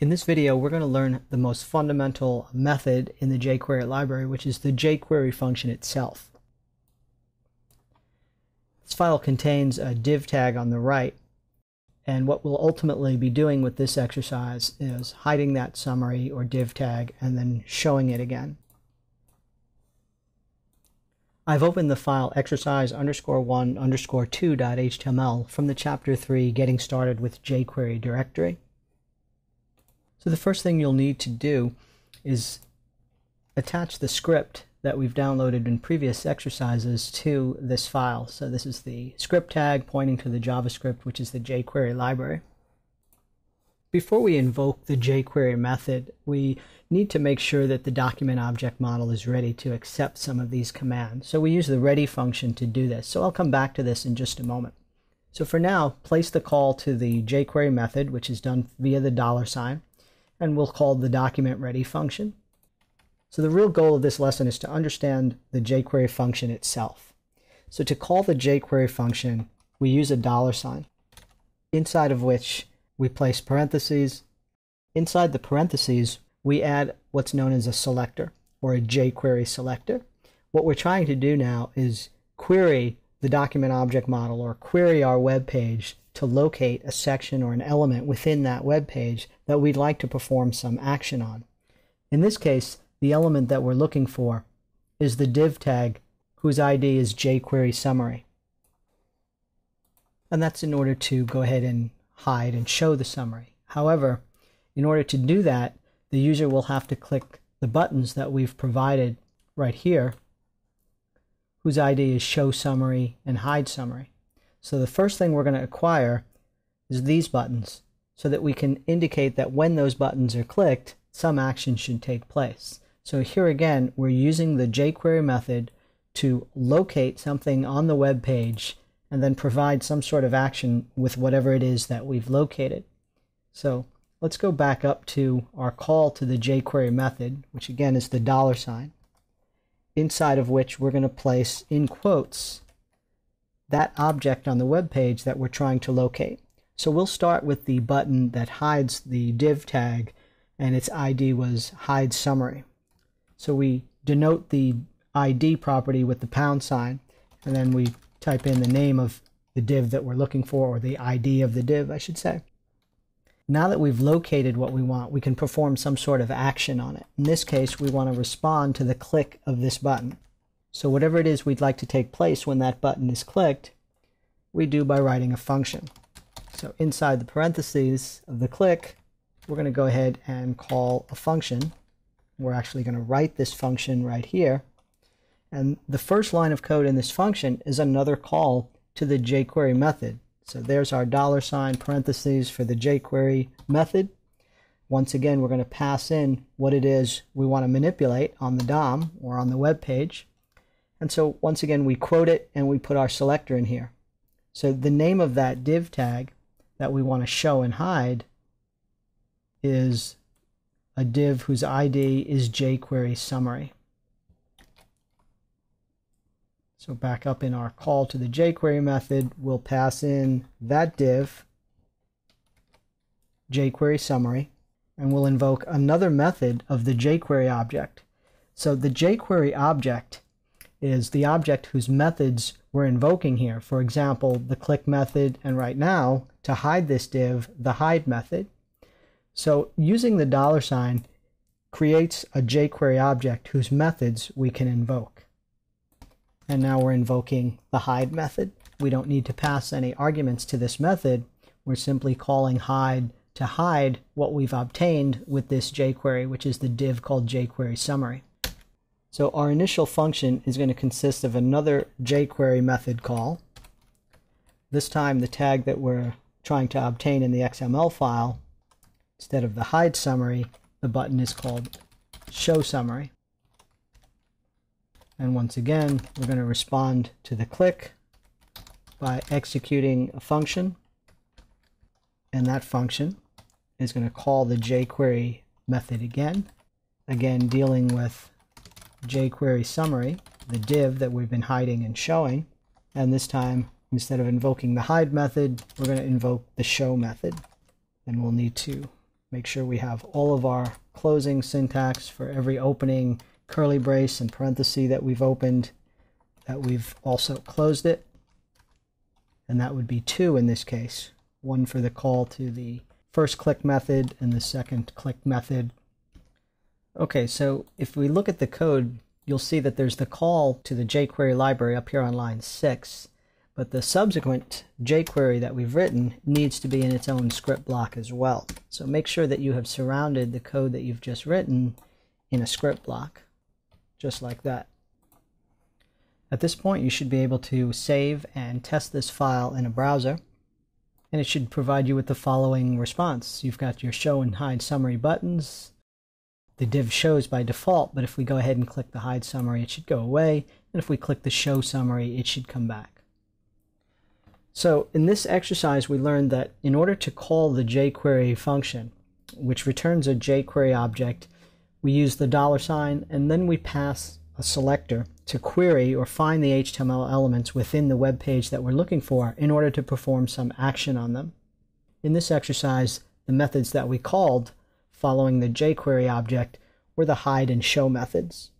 In this video, we're going to learn the most fundamental method in the jQuery library, which is the jQuery function itself. This file contains a div tag on the right, and what we'll ultimately be doing with this exercise is hiding that summary or div tag and then showing it again. I've opened the file exercise underscore one underscore two dot html from the chapter three getting started with jQuery directory. So the first thing you'll need to do is attach the script that we've downloaded in previous exercises to this file. So this is the script tag pointing to the JavaScript, which is the jQuery library. Before we invoke the jQuery method, we need to make sure that the document object model is ready to accept some of these commands. So we use the ready function to do this. So I'll come back to this in just a moment. So for now, place the call to the jQuery method, which is done via the dollar sign and we'll call the document ready function. So the real goal of this lesson is to understand the jQuery function itself. So to call the jQuery function, we use a dollar sign, inside of which we place parentheses. Inside the parentheses, we add what's known as a selector, or a jQuery selector. What we're trying to do now is query the document object model, or query our web page to locate a section or an element within that web page that we'd like to perform some action on. In this case, the element that we're looking for is the div tag whose ID is jQuery summary. And that's in order to go ahead and hide and show the summary. However, in order to do that, the user will have to click the buttons that we've provided right here, whose ID is show summary and hide summary. So the first thing we're going to acquire is these buttons so that we can indicate that when those buttons are clicked, some action should take place. So here again, we're using the jQuery method to locate something on the web page and then provide some sort of action with whatever it is that we've located. So let's go back up to our call to the jQuery method, which again is the dollar sign, inside of which we're going to place in quotes that object on the web page that we're trying to locate. So we'll start with the button that hides the div tag and its ID was hide summary. So we denote the ID property with the pound sign and then we type in the name of the div that we're looking for or the ID of the div I should say. Now that we've located what we want, we can perform some sort of action on it. In this case, we want to respond to the click of this button. So whatever it is we'd like to take place when that button is clicked, we do by writing a function. So inside the parentheses of the click, we're going to go ahead and call a function. We're actually going to write this function right here. And the first line of code in this function is another call to the jQuery method. So there's our dollar sign parentheses for the jQuery method. Once again, we're going to pass in what it is we want to manipulate on the DOM or on the web page. And so once again, we quote it and we put our selector in here. So the name of that div tag that we want to show and hide is a div whose ID is jQuery summary. So back up in our call to the jQuery method, we'll pass in that div, jQuery summary, and we'll invoke another method of the jQuery object. So the jQuery object is the object whose methods we're invoking here. For example, the click method, and right now, to hide this div, the hide method. So using the dollar sign creates a jQuery object whose methods we can invoke. And now we're invoking the hide method. We don't need to pass any arguments to this method. We're simply calling hide to hide what we've obtained with this jQuery, which is the div called jQuery summary. So our initial function is going to consist of another jQuery method call. This time the tag that we're trying to obtain in the XML file, instead of the hide summary, the button is called show summary. And once again, we're going to respond to the click by executing a function. And that function is going to call the jQuery method again. Again, dealing with jQuery summary, the div that we've been hiding and showing. And this time, instead of invoking the hide method, we're going to invoke the show method. And we'll need to make sure we have all of our closing syntax for every opening curly brace and parenthesis that we've opened, that we've also closed it. And that would be two in this case, one for the call to the first click method and the second click method. Okay, so if we look at the code, you'll see that there's the call to the jQuery library up here on line 6, but the subsequent jQuery that we've written needs to be in its own script block as well. So make sure that you have surrounded the code that you've just written in a script block, just like that. At this point, you should be able to save and test this file in a browser, and it should provide you with the following response. You've got your show and hide summary buttons, the div shows by default, but if we go ahead and click the hide summary, it should go away. And if we click the show summary, it should come back. So in this exercise, we learned that in order to call the jQuery function, which returns a jQuery object, we use the dollar sign and then we pass a selector to query or find the HTML elements within the web page that we're looking for in order to perform some action on them. In this exercise, the methods that we called following the jQuery object were the hide and show methods.